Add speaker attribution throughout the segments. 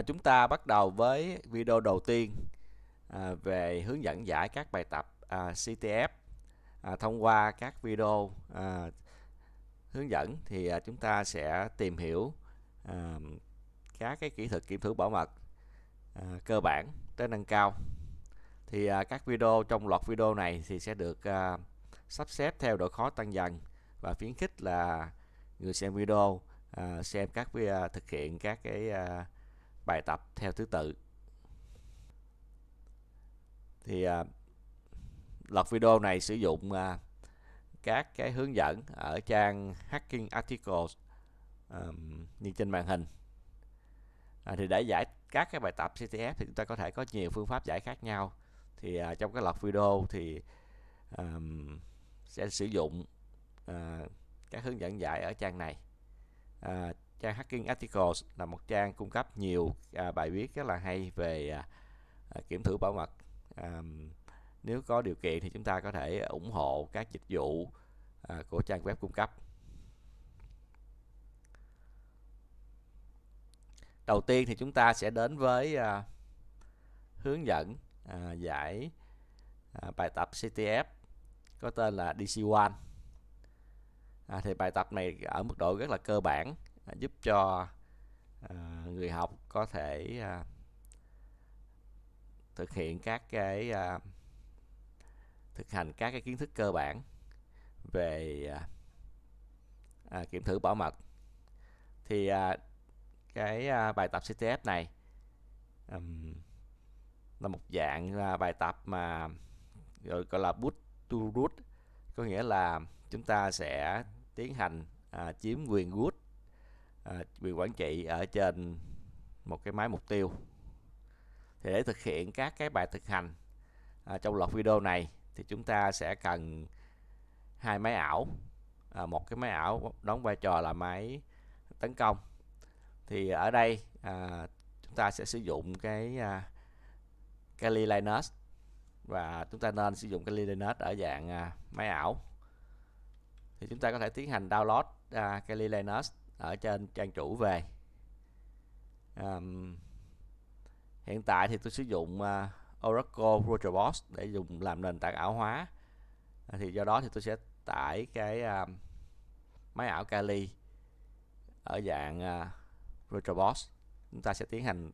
Speaker 1: À, chúng ta bắt đầu với video đầu tiên à, về hướng dẫn giải các bài tập à, CTF à, thông qua các video à, hướng dẫn thì à, chúng ta sẽ tìm hiểu à, các cái kỹ thuật kiểm thử bảo mật à, cơ bản tới nâng cao. Thì à, các video trong loạt video này thì sẽ được à, sắp xếp theo độ khó tăng dần và khuyến khích là người xem video à, xem các video à, thực hiện các cái à, bài tập theo thứ tự. Thì à, loạt video này sử dụng à, các cái hướng dẫn ở trang Hacking Articles um, như trên màn hình. À, thì để giải các cái bài tập CTF thì chúng ta có thể có nhiều phương pháp giải khác nhau. Thì à, trong cái loạt video thì um, sẽ sử dụng à, các hướng dẫn giải ở trang này. À, trang Hacking Articles là một trang cung cấp nhiều à, bài viết rất là hay về à, à kiểm thử bảo mật. À, nếu có điều kiện thì chúng ta có thể ủng hộ các dịch vụ à, của trang web cung cấp. Đầu tiên thì chúng ta sẽ đến với à, hướng dẫn à, giải à, bài tập CTF có tên là DC1 à, thì bài tập này ở mức độ rất là cơ bản à, giúp cho à, người học có thể à, thực hiện các cái à, thực hành các cái kiến thức cơ bản về à, à, kiểm thử bảo mật. Thì à, cái à, bài tập CTF này um, là một dạng à, bài tập mà gọi, gọi là boot to root có nghĩa là chúng ta sẽ tiến hành à, chiếm quyền root à, quyền quản trị ở trên một cái máy mục tiêu. Thì để thực hiện các cái bài thực hành à, trong loạt video này thì chúng ta sẽ cần hai máy ảo. À, một cái máy ảo đóng vai trò là máy tấn công. Thì ở đây à, chúng ta sẽ sử dụng cái à, Kali Linux và chúng ta nên sử dụng Kali Linux ở dạng à, máy ảo. Thì chúng ta có thể tiến hành download à, Kali Linux ở trên trang chủ về. Um, hiện tại thì tôi sử dụng uh, Oracle VirtualBox để dùng làm nền tảng ảo hóa. À, thì do đó thì tôi sẽ tải cái um, máy ảo Kali ở dạng uh, VirtualBox chúng ta sẽ tiến hành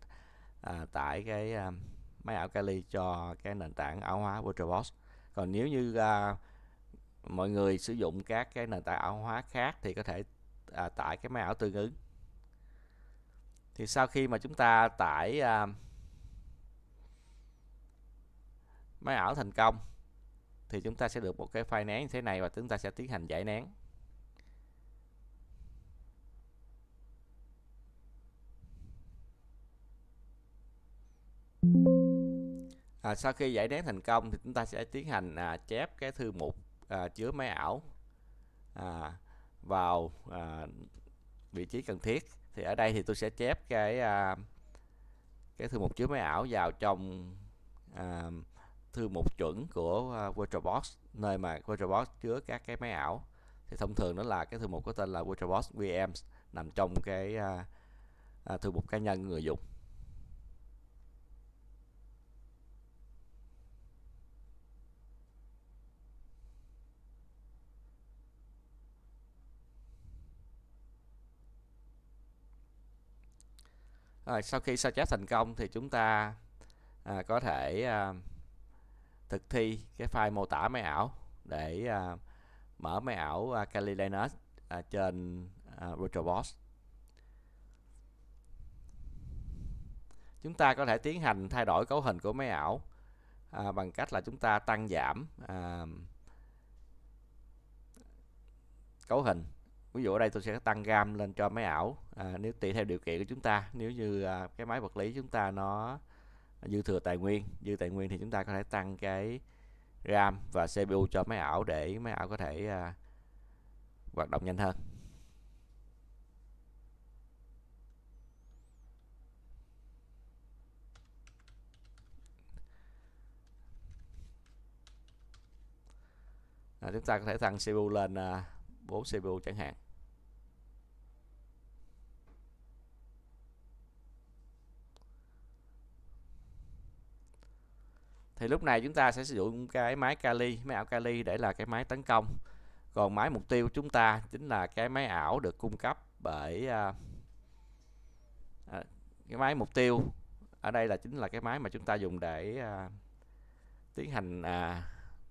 Speaker 1: uh, tải cái um, máy ảo Kali cho cái nền tảng ảo hóa VirtualBox còn nếu như uh, mọi người sử dụng các cái nền tảng ảo hóa khác thì có thể à, tải cái máy ảo tương ứng. Thì sau khi mà chúng ta tải à, máy ảo thành công thì chúng ta sẽ được một cái file nén như thế này và chúng ta sẽ tiến hành giải nén. À, sau khi giải nén thành công thì chúng ta sẽ tiến hành à, chép cái thư mục à, chứa máy ảo. À, vào à, vị trí cần thiết thì ở đây thì tôi sẽ chép cái à, cái thư mục chứa máy ảo vào trong à, thư mục chuẩn của à, uh, VirtualBox nơi mà VirtualBox chứa các cái máy ảo. Thì thông thường đó là cái thư mục có tên là VirtualBox VMs nằm trong cái uh, uh, thư mục cá nhân người dùng. Rồi, sau khi sao chép thành công thì chúng ta à, có thể à, thực thi cái file mô tả máy ảo để à, mở máy ảo à, Kali Linux à, trên à, VirtualBox. Chúng ta có thể tiến hành thay đổi cấu hình của máy ảo à, bằng cách là chúng ta tăng giảm à, cấu hình ví dụ ở đây tôi sẽ tăng ram lên cho máy ảo à, nếu tùy theo điều kiện của chúng ta. Nếu như à, cái máy vật lý chúng ta nó dư thừa tài nguyên dư tài nguyên thì chúng ta có thể tăng cái ram và cpu cho máy ảo để máy ảo có thể à, hoạt động nhanh hơn. À, chúng ta có thể tăng CPU lên à, 4 CPU chẳng hạn. Thì lúc này chúng ta sẽ sử dụng cái máy Kali máy ảo Kali để là cái máy tấn công. Còn máy mục tiêu chúng ta chính là cái máy ảo được cung cấp bởi à, à, cái máy mục tiêu. Ở đây là chính là cái máy mà chúng ta dùng để à, tiến hành à,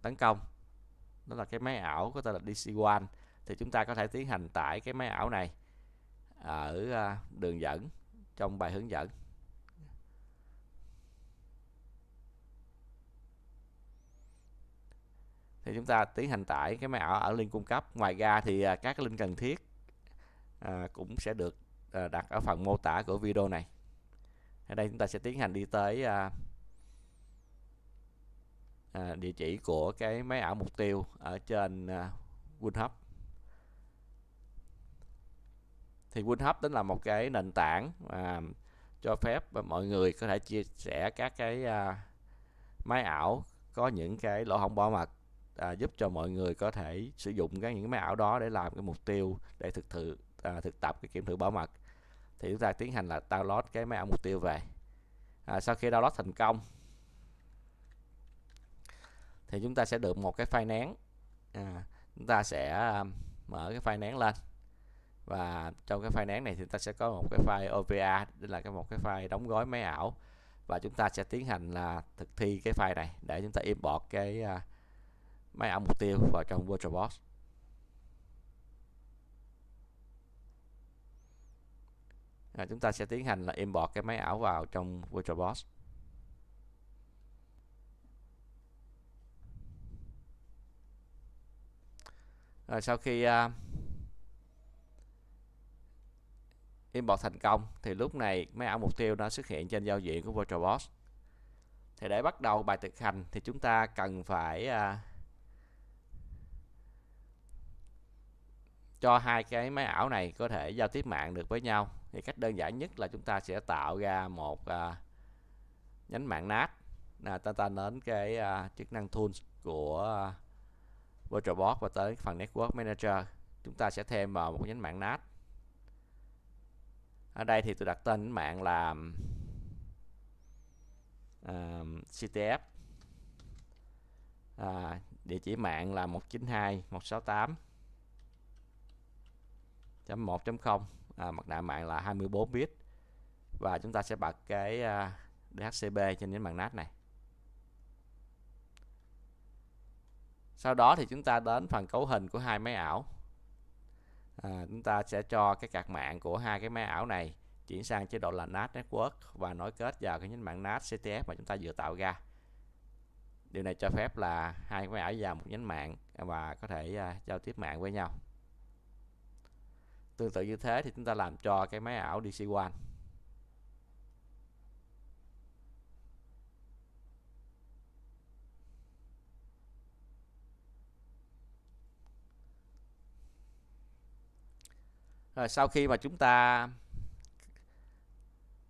Speaker 1: tấn công. Đó là cái máy ảo có tên là DC1 thì chúng ta có thể tiến hành tải cái máy ảo này ở à, đường dẫn trong bài hướng dẫn. Thì chúng ta tiến hành tải cái máy ảo ở link cung cấp. Ngoài ra thì à, các link cần thiết à, cũng sẽ được à, đặt ở phần mô tả của video này. Ở đây chúng ta sẽ tiến hành đi tới à, à, địa chỉ của cái máy ảo mục tiêu ở trên à, WinHub. Thì WinHub tính là một cái nền tảng à, cho phép mọi người có thể chia sẻ các cái à, máy ảo có những cái lỗ hổng bảo mật à, giúp cho mọi người có thể sử dụng các những cái máy ảo đó để làm cái mục tiêu để thực thử à, thực tập cái kiểm thử bảo mật. Thì chúng ta tiến hành là download cái máy ảo mục tiêu về. À, sau khi download thành công thì chúng ta sẽ được một cái file nén. À, chúng ta sẽ à, mở cái file nén lên. Và trong cái file nén này thì chúng ta sẽ có một cái file OPA đây là cái một cái file đóng gói máy ảo. Và chúng ta sẽ tiến hành là thực thi cái file này để chúng ta import cái uh, máy ảo mục tiêu vào trong VirtualBox à, chúng ta sẽ tiến hành là import cái máy ảo vào trong VirtualBox rồi sau khi uh, import thành công thì lúc này máy ảo mục tiêu nó xuất hiện trên giao diện của VirtualBox thì để bắt đầu bài thực hành thì chúng ta cần phải uh, cho hai cái máy ảo này có thể giao tiếp mạng được với nhau. Thì cách đơn giản nhất là chúng ta sẽ tạo ra một uh, nhánh mạng NAT là ta ta đến cái uh, chức năng tools của uh, VirtualBox và tới phần Network Manager. Chúng ta sẽ thêm vào một nhánh mạng NAT ở đây thì tôi đặt tên mạng là uh, CTF à, địa chỉ mạng là 1.0, à, mật nạ mạng là 24 bit. Và chúng ta sẽ bật cái à, DHCP trên nhánh mạng NAT này. Sau đó thì chúng ta đến phần cấu hình của hai máy ảo. À, chúng ta sẽ cho cái card mạng của hai cái máy ảo này chuyển sang chế độ là NAT Network và nối kết vào cái nhánh mạng NAT CTF mà chúng ta vừa tạo ra. Điều này cho phép là hai máy ảo vào một nhánh mạng và có thể uh, giao tiếp mạng với nhau tương tự như thế thì chúng ta làm cho cái máy ảo DC1 Rồi sau khi mà chúng ta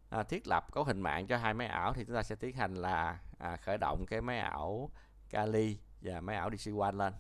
Speaker 1: à, thiết lập cấu hình mạng cho hai máy ảo thì chúng ta sẽ tiến hành là à, khởi động cái máy ảo Kali và máy ảo DC1 lên.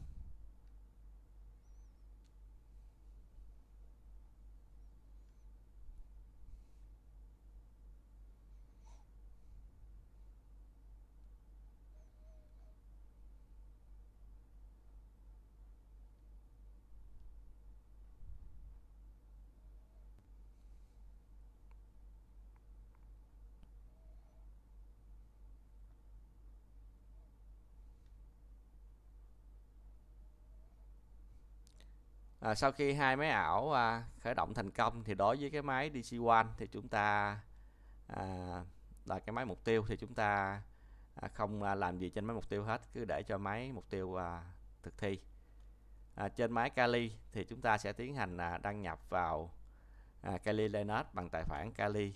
Speaker 1: À, sau khi hai máy ảo à, khởi động thành công thì đối với cái máy DC1 thì chúng ta à, là cái máy mục tiêu thì chúng ta à, không à, làm gì trên máy mục tiêu hết cứ để cho máy mục tiêu à, thực thi. À, trên máy Kali thì chúng ta sẽ tiến hành à, đăng nhập vào à, Kali Linux bằng tài khoản Kali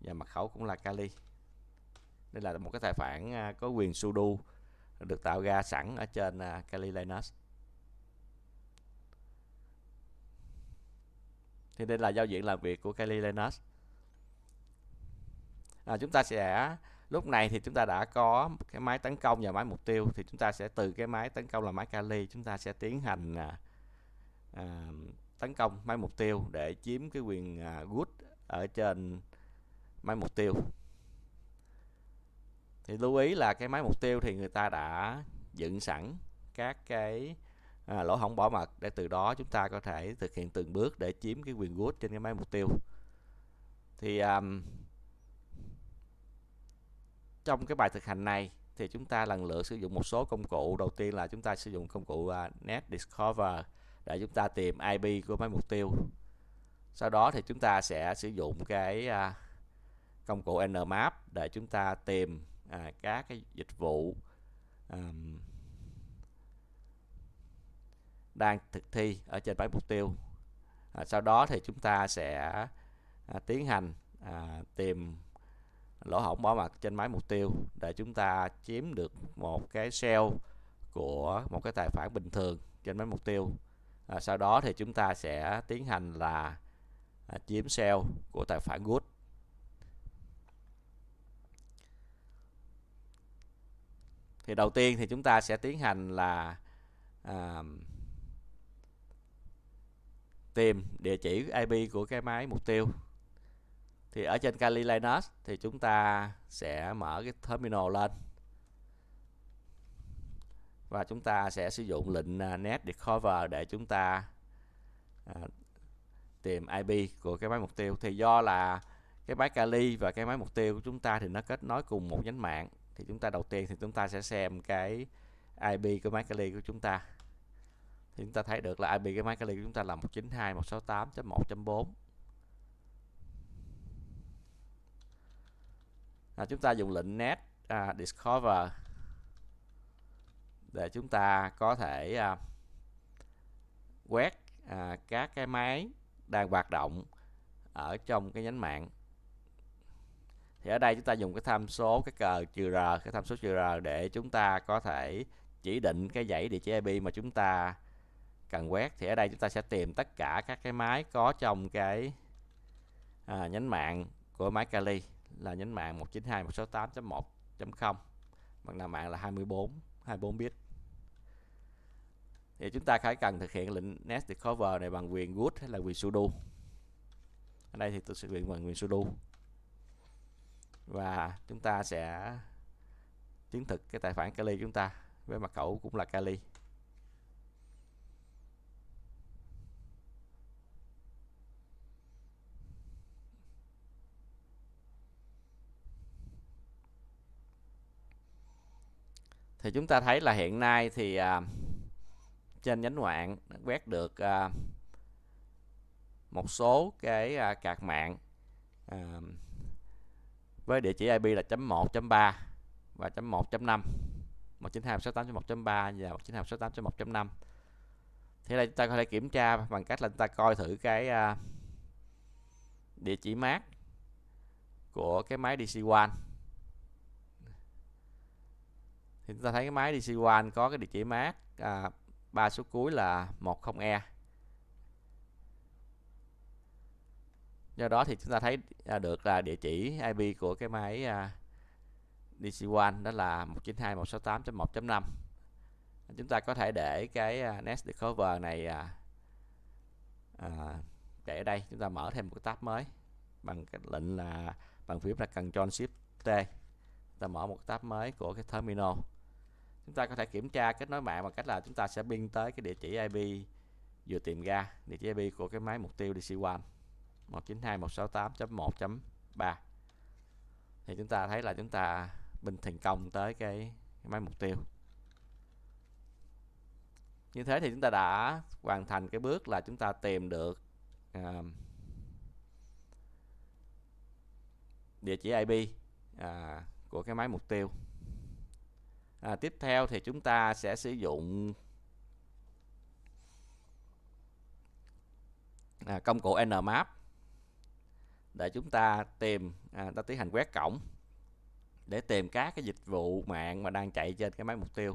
Speaker 1: và mật khẩu cũng là Kali. Đây là một cái tài khoản à, có quyền sudo được tạo ra sẵn ở trên à, Kali Linux thì đây là giao diện làm việc của Kali Linux à, chúng ta sẽ lúc này thì chúng ta đã có cái máy tấn công và máy mục tiêu thì chúng ta sẽ từ cái máy tấn công là máy Kali chúng ta sẽ tiến hành à, à, tấn công máy mục tiêu để chiếm cái quyền à, good ở trên máy mục tiêu. Thì lưu ý là cái máy mục tiêu thì người ta đã dựng sẵn các cái à, lỗ hổng bảo mật để từ đó chúng ta có thể thực hiện từng bước để chiếm cái quyền root trên cái máy mục tiêu. Thì um, trong cái bài thực hành này thì chúng ta lần lượt sử dụng một số công cụ. Đầu tiên là chúng ta sử dụng công cụ uh, Net Discover để chúng ta tìm IP của máy mục tiêu. Sau đó thì chúng ta sẽ sử dụng cái uh, công cụ Nmap để chúng ta tìm uh, các cái dịch vụ um, đang thực thi ở trên máy mục tiêu à, sau đó thì chúng ta sẽ à, tiến hành à, tìm lỗ hổng bảo mật trên máy mục tiêu để chúng ta chiếm được một cái sale của một cái tài khoản bình thường trên máy mục tiêu à, sau đó thì chúng ta sẽ tiến hành là à, chiếm sale của tài khoản good. thì đầu tiên thì chúng ta sẽ tiến hành là à, tìm địa chỉ IP của cái máy mục tiêu. Thì ở trên Kali Linux thì chúng ta sẽ mở cái terminal lên. Và chúng ta sẽ sử dụng lệnh à, net discover để chúng ta à, tìm IP của cái máy mục tiêu. Thì do là cái máy Kali và cái máy mục tiêu của chúng ta thì nó kết nối cùng một nhánh mạng. Thì chúng ta đầu tiên thì chúng ta sẽ xem cái IP của máy Kali của chúng ta thì chúng ta thấy được là IP cái máy Kali của chúng ta là 192.168.1.4 à, chúng ta dùng lệnh net à, discover để chúng ta có thể à, quét à, các cái máy đang hoạt động ở trong cái nhánh mạng. Thì ở đây chúng ta dùng cái tham số cái cờ trừ r cái tham số trừ r để chúng ta có thể chỉ định cái dãy địa chỉ IP mà chúng ta cần quét thì ở đây chúng ta sẽ tìm tất cả các cái máy có trong cái à, nhánh mạng của máy Kali là nhánh mạng 192.168.1.0 bằng là mạng là 24 24 bit. Thì chúng ta phải cần thực hiện lệnh nest cover này bằng quyền root hay là quyền sudo. Ở đây thì tôi sẽ quyền bằng quyền sudo. Và chúng ta sẽ chứng thực cái tài khoản Kali chúng ta với mật khẩu cũng là Kali. Thì chúng ta thấy là hiện nay thì à, trên nhánh mạng quét được à, một số cái à, cạc mạng à, với địa chỉ IP là .1.3 và .1.5, 192.168.1.3 và 192.168.1.5 thế là chúng ta có thể kiểm tra bằng cách là chúng ta coi thử cái à, địa chỉ MAC của cái máy DC1 thì chúng ta thấy cái máy DC1 có cái địa chỉ mát à, 3 số cuối là 10E do đó thì chúng ta thấy à, được là địa chỉ IP của cái máy à, DC1 đó là 192.168.1.5 chúng ta có thể để cái à, Nest Discover này à, à, để ở đây. Chúng ta mở thêm một cái tab mới bằng cái lệnh là bằng phím là Ctrl Shift T. Ta mở một tab mới của cái terminal chúng ta có thể kiểm tra kết nối mạng bằng cách là chúng ta sẽ ping tới cái địa chỉ IP vừa tìm ra địa chỉ IP của cái máy mục tiêu DC1 192.168.1.3 thì chúng ta thấy là chúng ta bình thành công tới cái, cái máy mục tiêu. Như thế thì chúng ta đã hoàn thành cái bước là chúng ta tìm được uh, địa chỉ IP uh, à, của cái máy mục tiêu à, tiếp theo thì chúng ta sẽ sử dụng à, công cụ nmap để chúng ta tìm à, ta tiến hành quét cổng để tìm các cái dịch vụ mạng mà đang chạy trên cái máy mục tiêu.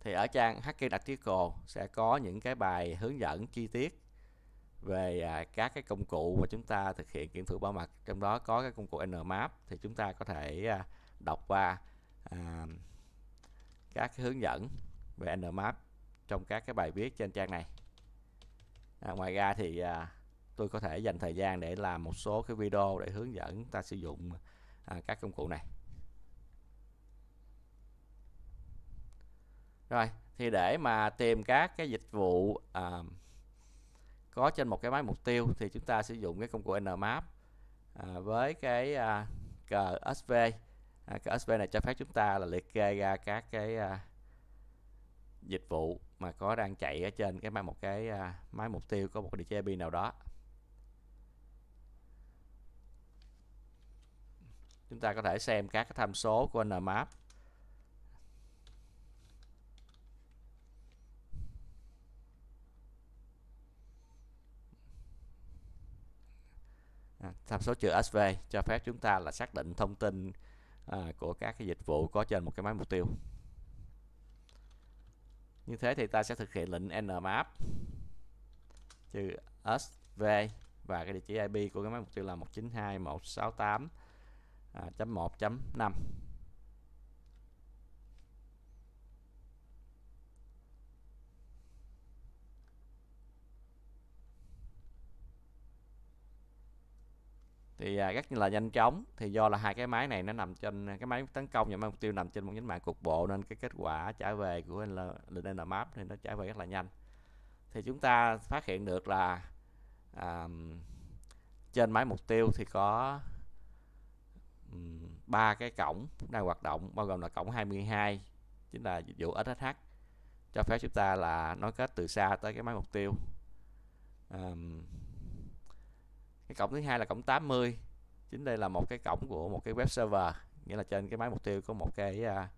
Speaker 1: Thì ở trang Hacking Article sẽ có những cái bài hướng dẫn chi tiết về à, các cái công cụ mà chúng ta thực hiện kiểm thử bảo mật. Trong đó có cái công cụ Nmap thì chúng ta có thể à, đọc qua à, các cái hướng dẫn về Nmap trong các cái bài viết trên trang này. À, ngoài ra thì à, tôi có thể dành thời gian để làm một số cái video để hướng dẫn ta sử dụng à, các công cụ này. Rồi thì để mà tìm các cái dịch vụ à, có trên một cái máy mục tiêu thì chúng ta sử dụng cái công cụ Nmap à, với cái à, cờ SV à, cái SV này cho phép chúng ta là liệt kê ra các cái à, dịch vụ mà có đang chạy ở trên cái máy một cái à, máy mục tiêu có một cái địa chỉ IP nào đó. Chúng ta có thể xem các cái tham số của nmap à, tham số trừ SV cho phép chúng ta là xác định thông tin à, của các cái dịch vụ có trên một cái máy mục tiêu. Như thế thì ta sẽ thực hiện lệnh nmap trừ sv và cái địa chỉ IP của cái máy mục tiêu là 192.168 à, chấm 1 chấm 5 thì à, rất là nhanh chóng. Thì do là hai cái máy này nó nằm trên cái máy tấn công và máy mục tiêu nằm trên một nhánh mạng cục bộ nên cái kết quả trả về của LN map thì nó trả về rất là nhanh. Thì chúng ta phát hiện được là à, trên máy mục tiêu thì có ba cái cổng đang hoạt động bao gồm là cổng 22 chính là dịch vụ SSH cho phép chúng ta là nối kết từ xa tới cái máy mục tiêu. Um, cái cổng thứ hai là cổng 80 chính đây là một cái cổng của một cái web server. Nghĩa là trên cái máy mục tiêu có một cái uh,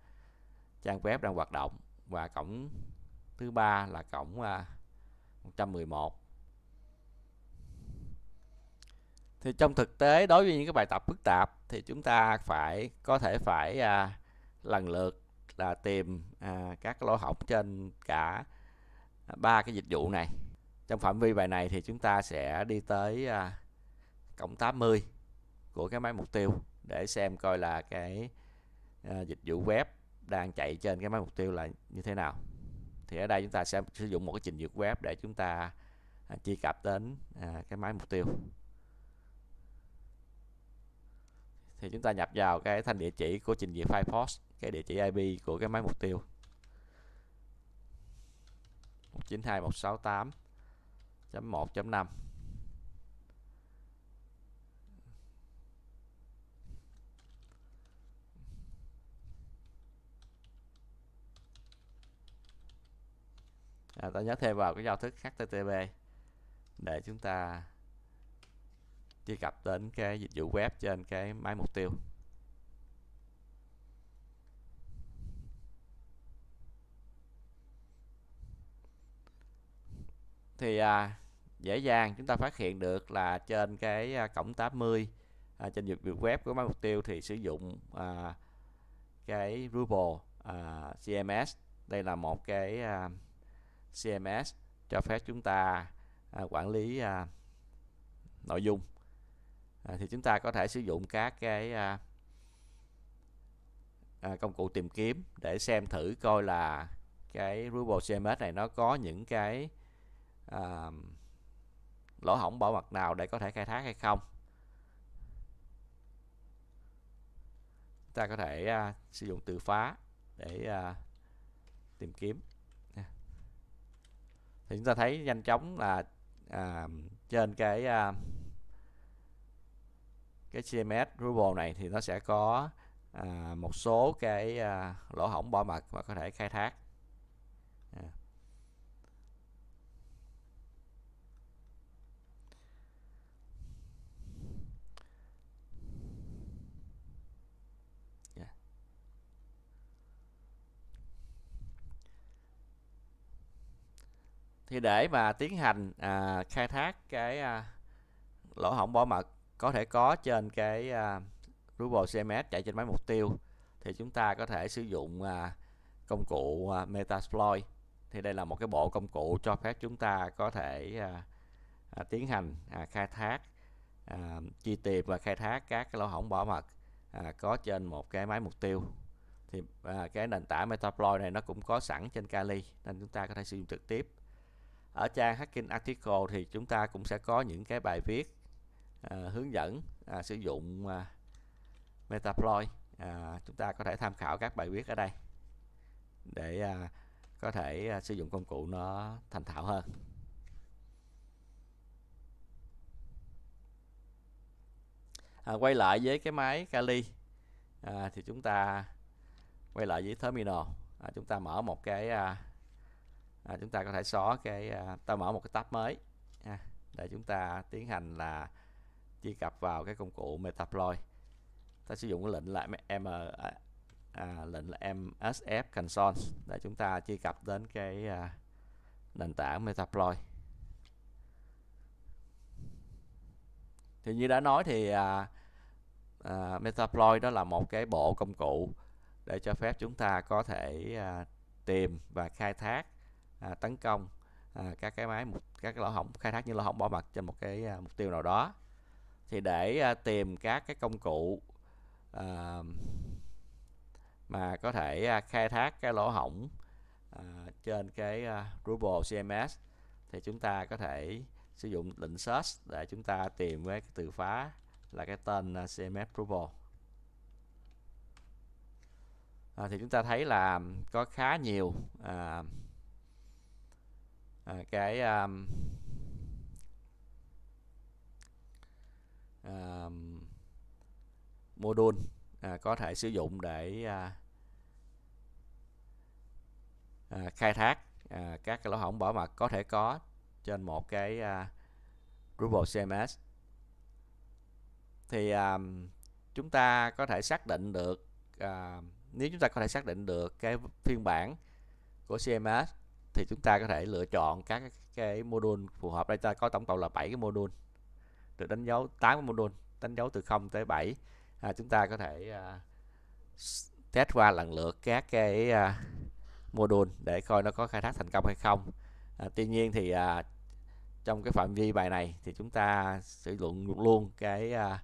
Speaker 1: trang web đang hoạt động. Và cổng thứ ba là cổng à, uh, 111 thì trong thực tế đối với những cái bài tập phức tạp thì chúng ta phải có thể phải uh, lần lượt là tìm à, các lỗ hổng trên cả ba cái dịch vụ này. Trong phạm vi bài này thì chúng ta sẽ đi tới à, cộng 80 của cái máy mục tiêu để xem coi là cái à, dịch vụ web đang chạy trên cái máy mục tiêu là như thế nào. Thì ở đây chúng ta sẽ sử dụng một cái trình duyệt web để chúng ta à, truy cập đến à, cái máy mục tiêu. Thì chúng ta nhập vào cái thanh địa chỉ của trình duyệt Firefox cái địa chỉ IP của cái máy mục tiêu. 192.168.1.5 à, ta nhớ thêm vào cái giao thức HTTP để chúng ta truy cập đến cái dịch vụ web trên cái máy mục tiêu. Thì à, dễ dàng chúng ta phát hiện được là trên cái à, cổng 80 à, trên dịch vụ web của máy mục tiêu thì sử dụng à, cái Drupal à, CMS đây là một cái à, CMS cho phép chúng ta à, quản lý à, nội dung. À, thì chúng ta có thể sử dụng các cái à, à, công cụ tìm kiếm để xem thử coi là cái Drupal CMS này nó có những cái à, lỗ hổng bảo mật nào để có thể khai thác hay không. Chúng ta có thể à, sử dụng từ khóa để à, tìm kiếm thì chúng ta thấy nhanh chóng là à, trên cái à, cái CMS ruble này thì nó sẽ có à, một số cái à, lỗ hổng bảo mật và có thể khai thác. Thì để mà tiến hành à, khai thác cái à, lỗ hổng bảo mật có thể có trên cái à, Drupal CMS chạy trên máy mục tiêu thì chúng ta có thể sử dụng à, công cụ à, Metasploit. Thì đây là một cái bộ công cụ cho phép chúng ta có thể à, à, tiến hành à, khai thác à, chi tìm và khai thác các cái lỗ hổng bảo mật à, có trên một cái máy mục tiêu. Thì à, cái nền tảng Metasploit này nó cũng có sẵn trên Kali nên chúng ta có thể sử dụng trực tiếp ở trang Hacking Article thì chúng ta cũng sẽ có những cái bài viết à, hướng dẫn à, sử dụng à, Metaploy à, chúng ta có thể tham khảo các bài viết ở đây để à, có thể à, sử dụng công cụ nó thành thạo hơn. À, quay lại với cái máy Kali. À, thì chúng ta quay lại với terminal. À, chúng ta mở một cái à, à, chúng ta có thể xóa cái à, ta mở một cái tab mới à, để chúng ta tiến hành là truy cập vào cái công cụ Metaploy. Ta sử dụng cái lệnh là m à, à, lệnh là msf console để chúng ta truy cập đến cái à, nền tảng Metaploy. Thì như đã nói thì à, à, Metaploy đó là một cái bộ công cụ để cho phép chúng ta có thể à, tìm và khai thác à, tấn công à, các cái máy các cái lỗ hổng khai thác những lỗ hổng bảo mật trên một cái à, mục tiêu nào đó. Thì để à, tìm các cái công cụ à, mà có thể à, khai thác cái lỗ hổng à, trên cái à, Drupal CMS thì chúng ta có thể sử dụng lệnh search để chúng ta tìm với cái từ khóa là cái tên à, CMS Drupal à, thì chúng ta thấy là có khá nhiều à, à, cái um, um, module à, có thể sử dụng để à, à, khai thác à, các cái lỗ hổng bảo mật có thể có trên một cái à, Drupal CMS thì à, chúng ta có thể xác định được à, nếu chúng ta có thể xác định được cái phiên bản của CMS thì chúng ta có thể lựa chọn các cái module phù hợp. Đây ta có tổng cộng là 7 cái module được đánh dấu 8 cái module đánh dấu từ 0 tới 7 à, chúng ta có thể à, test qua lần lượt các cái à, module để coi nó có khai thác thành công hay không. À, tuy nhiên thì à, trong cái phạm vi bài này thì chúng ta sử dụng luôn cái à,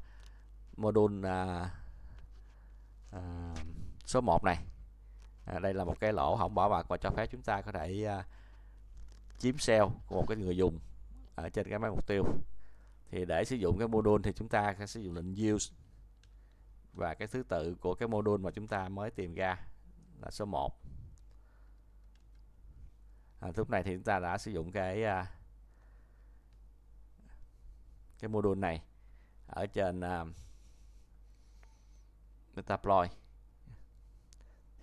Speaker 1: module à, à, số 1 này à, đây là một cái lỗ hỏng bảo mật và cho phép chúng ta có thể à, chiếm sale của một cái người dùng ở trên cái máy mục tiêu. Thì để sử dụng cái module thì chúng ta sẽ sử dụng lệnh use và cái thứ tự của cái module mà chúng ta mới tìm ra là số 1 à, lúc này thì chúng ta đã sử dụng cái à, cái module này ở trên à, uh, Metaploy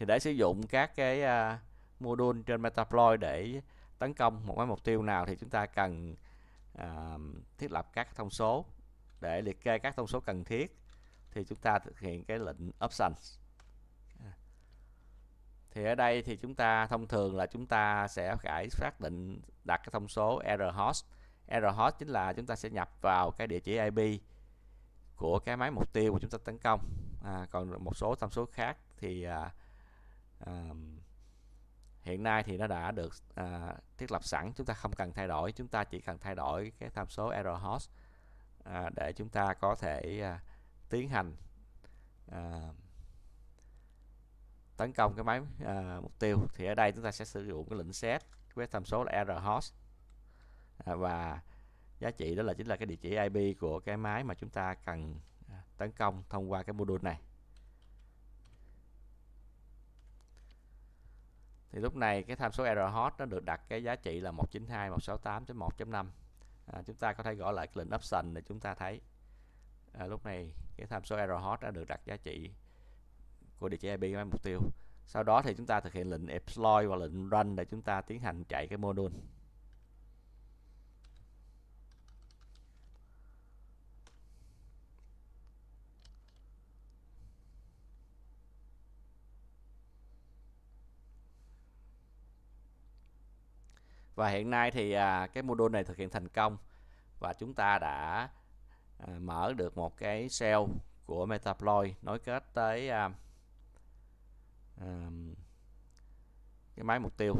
Speaker 1: thì để sử dụng các cái uh, module trên Metaploy để tấn công một cái mục tiêu nào thì chúng ta cần uh, thiết lập các thông số. Để liệt kê các thông số cần thiết thì chúng ta thực hiện cái lệnh options thì ở đây thì chúng ta thông thường là chúng ta sẽ phải xác định đặt cái thông số error host error host chính là chúng ta sẽ nhập vào cái địa chỉ IP của cái máy mục tiêu của chúng ta tấn công. À, còn một số thông số khác thì à, à, hiện nay thì nó đã được à, thiết lập sẵn chúng ta không cần thay đổi chúng ta chỉ cần thay đổi cái tham số error host à, để chúng ta có thể à, tiến hành à, tấn công cái máy à, mục tiêu. Thì ở đây chúng ta sẽ sử dụng cái lệnh set với tham số là error host. À, và giá trị đó là chính là cái địa chỉ IP của cái máy mà chúng ta cần à, tấn công thông qua cái module này. Thì lúc này cái tham số error hot nó được đặt cái giá trị là 192.168.1.5 à, chúng ta có thể gõ lại cái lệnh option để chúng ta thấy. À, lúc này cái tham số error hot đã được đặt giá trị của địa chỉ IP của mục tiêu. Sau đó thì chúng ta thực hiện lệnh exploit và lệnh run để chúng ta tiến hành chạy cái module. Và hiện nay thì à, cái module này thực hiện thành công. Và chúng ta đã à, mở được một cái sale của Metaploy nối kết tới à, à, cái máy mục tiêu.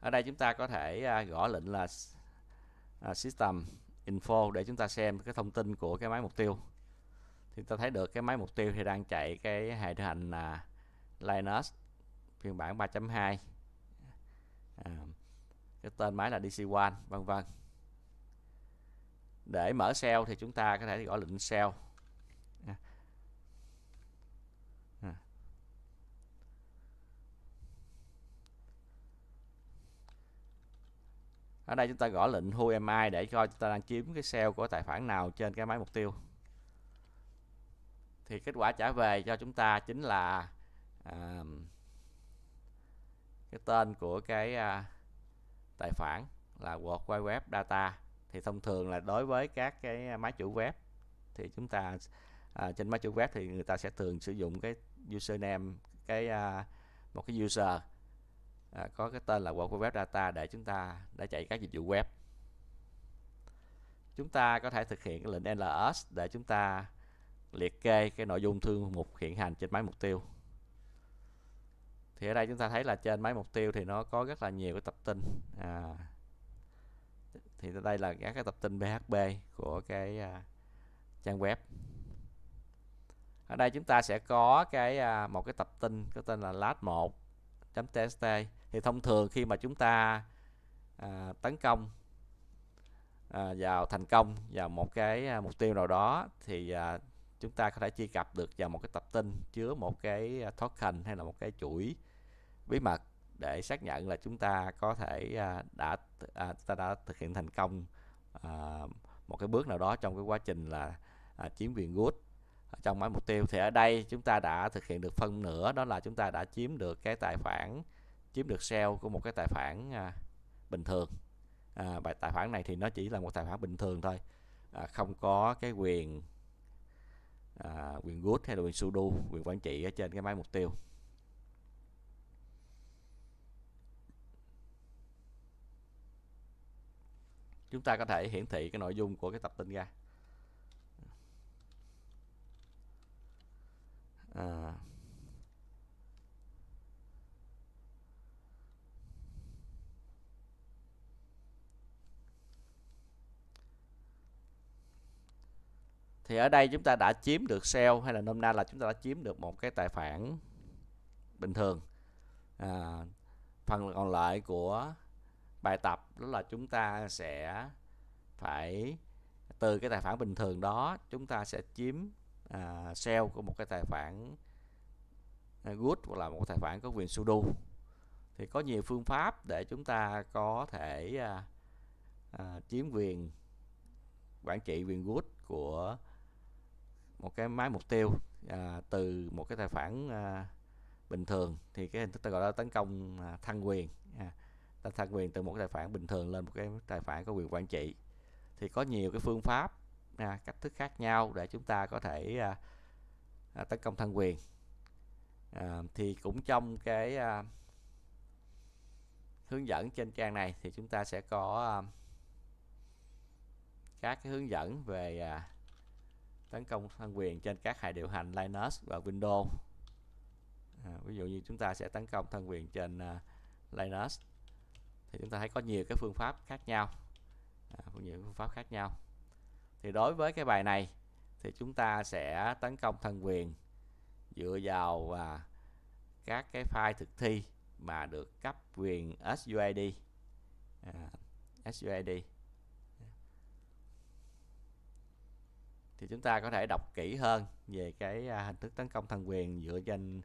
Speaker 1: Ở đây chúng ta có thể à, gõ lệnh là à, system info để chúng ta xem cái thông tin của cái máy mục tiêu. Thì ta thấy được cái máy mục tiêu thì đang chạy cái hệ điều hành là Linux phiên bản 3.2 à, cái tên máy là DC1 vân vân. Để mở sale thì chúng ta có thể gọi lệnh sale ở đây chúng ta gõ lệnh who am I để coi chúng ta đang chiếm cái sale của tài khoản nào trên cái máy mục tiêu. Thì kết quả trả về cho chúng ta chính là uh, cái tên của cái uh, tài khoản là World Wide Web Data. Thì thông thường là đối với các cái máy chủ web thì chúng ta à, trên máy chủ web thì người ta sẽ thường sử dụng cái username cái à, một cái user à, có cái tên là World Web Data để chúng ta để chạy các dịch vụ web. Chúng ta có thể thực hiện cái lệnh ls để chúng ta liệt kê cái nội dung thư mục hiện hành trên máy mục tiêu thì ở đây chúng ta thấy là trên máy mục tiêu thì nó có rất là nhiều cái tập tin. À, thì đây là các cái tập tin PHP của cái à, trang web. Ở đây chúng ta sẽ có cái à, một cái tập tin có tên là last 1 txt. Thì thông thường khi mà chúng ta à, tấn công à, vào thành công vào một cái à, mục tiêu nào đó thì à, chúng ta có thể truy cập được vào một cái tập tin chứa một cái à, token hay là một cái chuỗi bí mật để xác nhận là chúng ta có thể à, đã à, ta đã thực hiện thành công à, một cái bước nào đó trong cái quá trình là à, chiếm quyền root trong máy mục tiêu thì ở đây chúng ta đã thực hiện được phân nửa đó là chúng ta đã chiếm được cái tài khoản chiếm được sell của một cái tài khoản à, bình thường. À, bài tài khoản này thì nó chỉ là một tài khoản bình thường thôi à, không có cái quyền à, quyền root hay là quyền sudo quyền quản trị ở trên cái máy mục tiêu. Chúng ta có thể hiển thị cái nội dung của cái tập tin ra. À, thì ở đây chúng ta đã chiếm được sale hay là nôm na là chúng ta đã chiếm được một cái tài khoản bình thường. À, phần còn lại của bài tập đó là chúng ta sẽ phải từ cái tài khoản bình thường đó chúng ta sẽ chiếm uh, sale của một cái tài khoản à, good hoặc là một tài khoản có quyền sudo. Thì có nhiều phương pháp để chúng ta có thể uh, uh, chiếm quyền quản trị quyền good của một cái máy mục tiêu uh, từ một cái tài khoản uh, bình thường. Thì cái hình thức ta gọi là tấn công uh, thăng quyền uh, ta thăng quyền từ một cái tài khoản bình thường lên một cái tài khoản có quyền quản trị. Thì có nhiều cái phương pháp à, cách thức khác nhau để chúng ta có thể à, à, tấn công thăng quyền. À, thì cũng trong cái à, hướng dẫn trên trang này thì chúng ta sẽ có à, các cái hướng dẫn về à, tấn công thân quyền trên các hệ điều hành Linux và Windows. À, ví dụ như chúng ta sẽ tấn công thân quyền trên à, Linux thì chúng ta thấy có nhiều cái phương pháp khác nhau. À, có nhiều phương pháp khác nhau. Thì đối với cái bài này thì chúng ta sẽ tấn công thân quyền dựa vào à, các cái file thực thi mà được cấp quyền SUID à, SUID thì chúng ta có thể đọc kỹ hơn về cái à, hình thức tấn công thân quyền dựa trên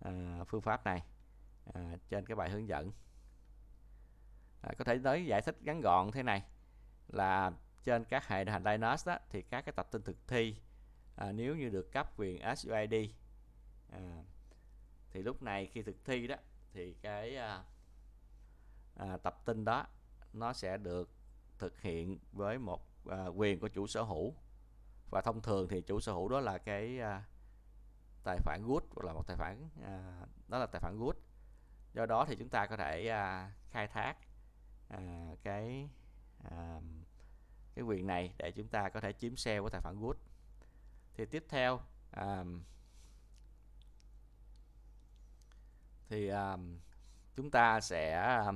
Speaker 1: à, phương pháp này à, trên cái bài hướng dẫn à, có thể tới giải thích ngắn gọn thế này là trên các hệ điều hành Linux đó, thì các cái tập tin thực thi à, nếu như được cấp quyền SUID à, thì lúc này khi thực thi đó thì cái à, à, tập tin đó nó sẽ được thực hiện với một à, quyền của chủ sở hữu. Và thông thường thì chủ sở hữu đó là cái à, tài khoản root hoặc là một tài khoản à, đó là tài khoản root do đó thì chúng ta có thể à, khai thác à, cái à, cái quyền này để chúng ta có thể chiếm xe của tài khoản root thì tiếp theo à, thì à, chúng ta sẽ à,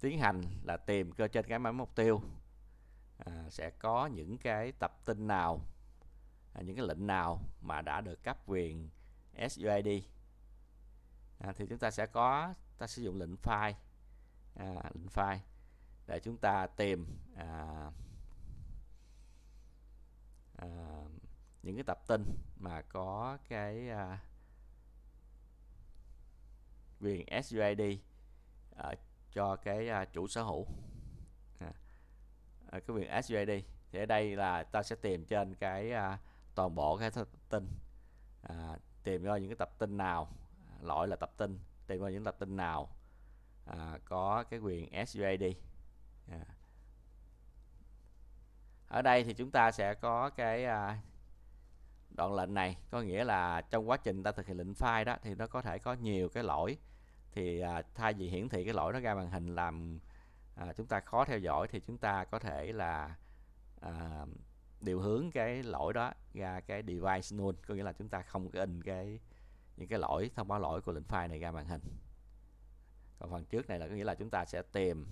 Speaker 1: tiến hành là tìm cơ trên cái máy mục tiêu. À, sẽ có những cái tập tin nào à, những cái lệnh nào mà đã được cấp quyền SUID à, thì chúng ta sẽ có ta sử dụng lệnh file à, lệnh file để chúng ta tìm à, à, những cái tập tin mà có cái à, quyền SUID à, cho cái à, chủ sở hữu. À, à, cái quyền SUID thì ở đây là ta sẽ tìm trên cái à, toàn bộ cái tập tin. À, tìm ra những cái tập tin nào à, loại là tập tin tìm ra những tập tin nào à, có cái quyền SUID à. ở đây thì chúng ta sẽ có cái à, đoạn lệnh này có nghĩa là trong quá trình ta thực hiện lệnh file đó thì nó có thể có nhiều cái lỗi. Thì à, thay vì hiển thị cái lỗi nó ra màn hình làm à, chúng ta khó theo dõi thì chúng ta có thể là à, điều hướng cái lỗi đó ra cái device null có nghĩa là chúng ta không in cái những cái lỗi thông báo lỗi của lệnh file này ra màn hình còn phần trước này là có nghĩa là chúng ta sẽ tìm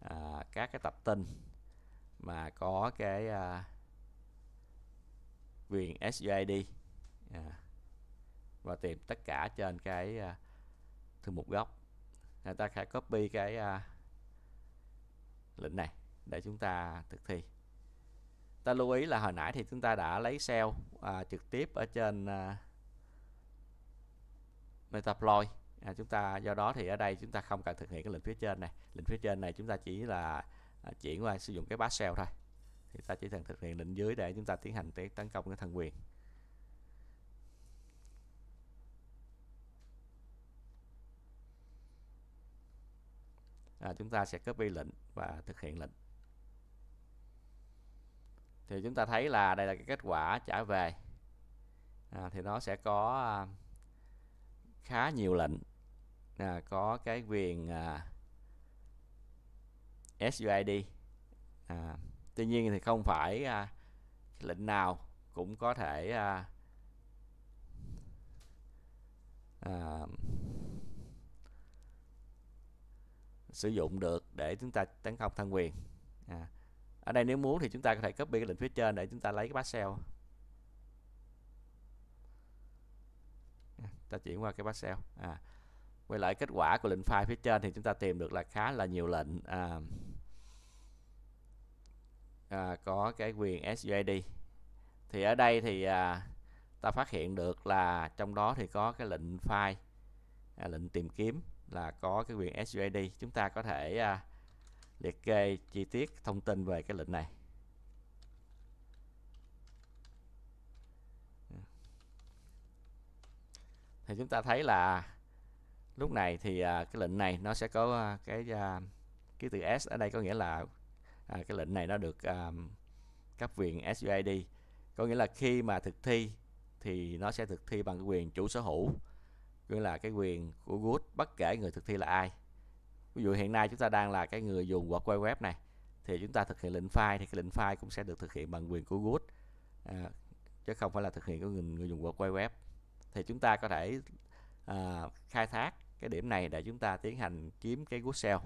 Speaker 1: à, các cái tập tin mà có cái à, quyền SUID à, và tìm tất cả trên cái à, thư mục gốc. Người ta sẽ copy cái à, lệnh này để chúng ta thực thi. Ta lưu ý là hồi nãy thì chúng ta đã lấy cell à, trực tiếp ở trên à, Metasploit à, chúng ta do đó thì ở đây chúng ta không cần thực hiện cái lệnh phía trên này. Lệnh phía trên này chúng ta chỉ là à, chuyển qua sử dụng cái bash shell thôi. Thì ta chỉ cần thực hiện lệnh dưới để chúng ta tiến hành tấn công cái thân quyền. À, chúng ta sẽ copy lệnh và thực hiện lệnh. Thì chúng ta thấy là đây là cái kết quả trả về. À, thì nó sẽ có à, khá nhiều lệnh à, có cái quyền à, SUID à, tuy nhiên thì không phải à, lệnh nào cũng có thể à, à, sử dụng được để chúng ta tấn công thân quyền. À, ở đây nếu muốn thì chúng ta có thể copy cái lệnh phía trên để chúng ta lấy cái parcel à, ta chuyển qua cái parcel à, quay lại kết quả của lệnh file phía trên thì chúng ta tìm được là khá là nhiều lệnh. À, à, có cái quyền SUID thì ở đây thì à, ta phát hiện được là trong đó thì có cái lệnh file à, lệnh tìm kiếm là có cái quyền SUID chúng ta có thể à, liệt kê chi tiết thông tin về cái lệnh này. Thì chúng ta thấy là lúc này thì à, cái lệnh này nó sẽ có à, cái à, cái từ S ở đây có nghĩa là à, cái lệnh này nó được à, cấp quyền SUID có nghĩa là khi mà thực thi thì nó sẽ thực thi bằng cái quyền chủ sở hữu nghĩa là cái quyền của good bất kể người thực thi là ai. Ví dụ hiện nay chúng ta đang là cái người dùng World Web này thì chúng ta thực hiện lệnh file thì cái lệnh file cũng sẽ được thực hiện bằng quyền của good à, chứ không phải là thực hiện của người, người dùng World Web. Thì chúng ta có thể à, khai thác cái điểm này để chúng ta tiến hành kiếm cái good sell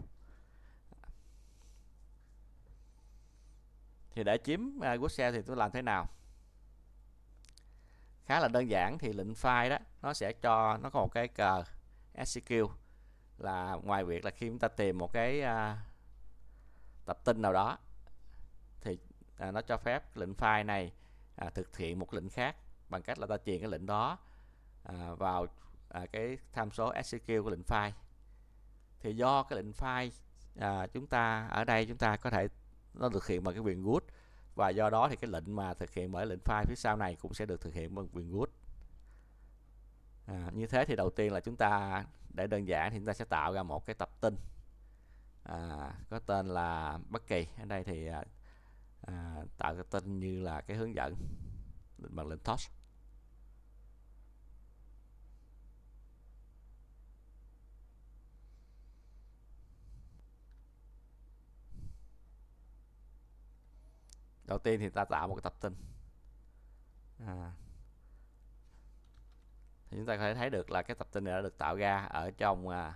Speaker 1: thì để chiếm uh, à, good sell thì tôi làm thế nào? Khá là đơn giản thì lệnh file đó nó sẽ cho nó có một cái cờ SQL là ngoài việc là khi chúng ta tìm một cái uh, tập tin nào đó thì uh, nó cho phép lệnh file này uh, thực hiện một lệnh khác bằng cách là ta truyền cái lệnh đó uh, vào à, cái tham số SQL của lệnh file thì do cái lệnh file à, chúng ta ở đây chúng ta có thể nó thực hiện bằng cái quyền good và do đó thì cái lệnh mà thực hiện bởi lệnh file phía sau này cũng sẽ được thực hiện bằng quyền good à, như thế thì đầu tiên là chúng ta để đơn giản thì chúng ta sẽ tạo ra một cái tập tin. À, có tên là bất kỳ. Ở đây thì à, à, tạo cái tên như là cái hướng dẫn bằng lệnh toss đầu tiên thì ta tạo một cái tập tin. À, thì chúng ta có thể thấy được là cái tập tin này đã được tạo ra ở trong à,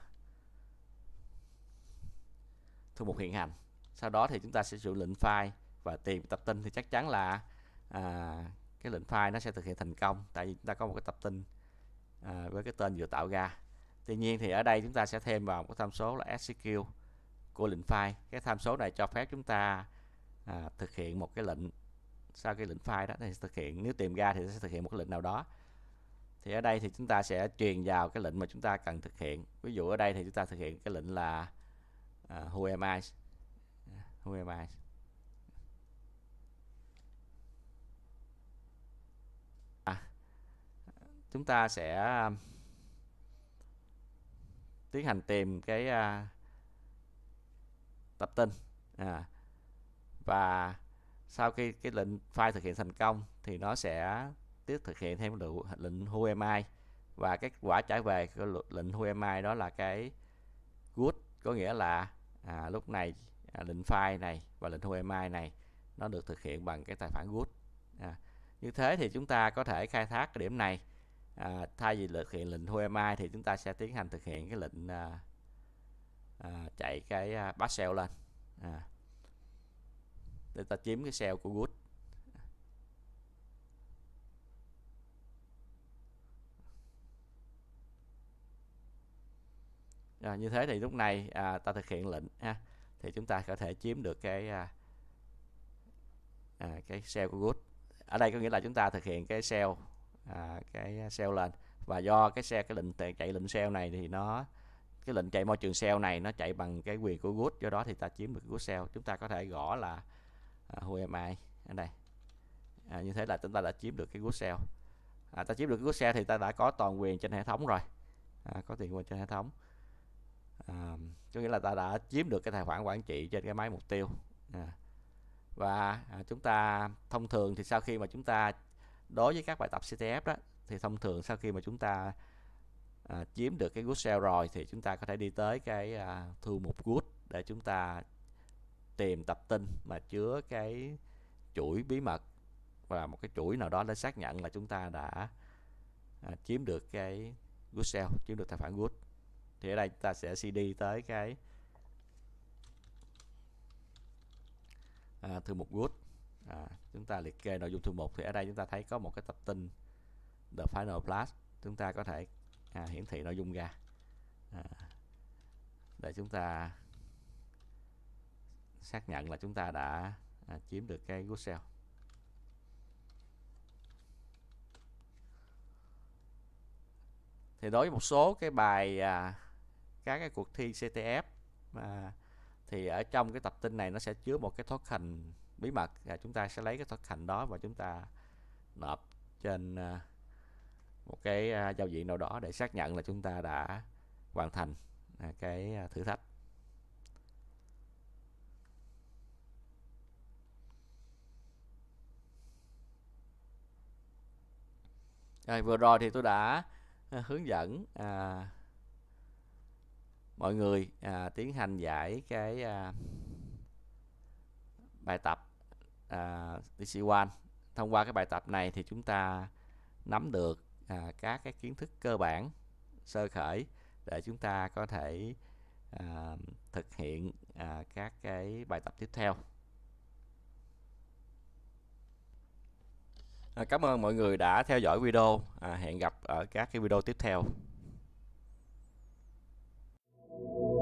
Speaker 1: thư mục hiện hành. Sau đó thì chúng ta sẽ sử dụng lệnh file và tìm tập tin. Thì chắc chắn là à, cái lệnh file nó sẽ thực hiện thành công tại vì chúng ta có một cái tập tin à, với cái tên vừa tạo ra. Tuy nhiên thì ở đây chúng ta sẽ thêm vào một tham số là SQL của lệnh file. Cái tham số này cho phép chúng ta à, thực hiện một cái lệnh sau cái lệnh file đó thì thực hiện nếu tìm ra thì sẽ thực hiện một cái lệnh nào đó. Thì ở đây thì chúng ta sẽ truyền vào cái lệnh mà chúng ta cần thực hiện. Ví dụ ở đây thì chúng ta thực hiện cái lệnh là uh, who am I? Who am I? À, chúng ta sẽ um, tiến hành tìm cái uh, tập tin. À, và sau khi cái lệnh file thực hiện thành công thì nó sẽ tiếp thực hiện thêm lệnh who am và kết quả trả về của lệnh who đó là cái good có nghĩa là à, lúc này à, lệnh file này và lệnh who này nó được thực hiện bằng cái tài khoản good. À, như thế thì chúng ta có thể khai thác cái điểm này. À, thay vì thực hiện lệnh who thì chúng ta sẽ tiến hành thực hiện cái lệnh à, à, chạy cái à, bash shell lên. À, để ta chiếm cái sale của good. À, như thế thì lúc này à, ta thực hiện lệnh ha. Thì chúng ta có thể chiếm được cái à, à, cái sale của good. Ở đây có nghĩa là chúng ta thực hiện cái sale à, cái sale lên và do cái xe cái lệnh chạy lệnh sale này thì nó cái lệnh chạy môi trường sale này nó chạy bằng cái quyền của good. Do đó thì ta chiếm được good sale. Chúng ta có thể gõ là à, who am I? Ở đây. À, như thế là chúng ta đã chiếm được cái good sale. À, ta chiếm được cái good cell thì ta đã có toàn quyền trên hệ thống rồi. À, có tiền quyền trên hệ thống. À, có nghĩa là ta đã chiếm được cái tài khoản quản trị trên cái máy mục tiêu. À. và à, chúng ta thông thường thì sau khi mà chúng ta đối với các bài tập CTF đó thì thông thường sau khi mà chúng ta à, chiếm được cái good sale rồi thì chúng ta có thể đi tới cái à, thu mục good để chúng ta tìm tập tin mà chứa cái chuỗi bí mật và một cái chuỗi nào đó để xác nhận là chúng ta đã à, chiếm được cái good sale chiếm được tài khoản good. Thì ở đây ta sẽ cd tới cái à, thư mục good. À, chúng ta liệt kê nội dung thư mục thì ở đây chúng ta thấy có một cái tập tin the final plus chúng ta có thể à, hiển thị nội dung ra. À, để chúng ta xác nhận là chúng ta đã à, chiếm được cái good cell thì đối với một số cái bài à, các cái cuộc thi CTF à, thì ở trong cái tập tin này nó sẽ chứa một cái token bí mật. Và chúng ta sẽ lấy cái token đó và chúng ta nộp trên à, một cái à, giao diện nào đó để xác nhận là chúng ta đã hoàn thành à, cái à, thử thách. Rồi, vừa rồi thì tôi đã ờ, hướng dẫn à, mọi người à, tiến hành giải cái à, bài tập à, DC1 thông qua cái bài tập này thì chúng ta nắm được à, các cái kiến thức cơ bản sơ khởi để chúng ta có thể à, thực hiện à, các cái bài tập tiếp theo. À, cảm ơn mọi người đã theo dõi video à, hẹn gặp ở các cái video tiếp theo Thank you.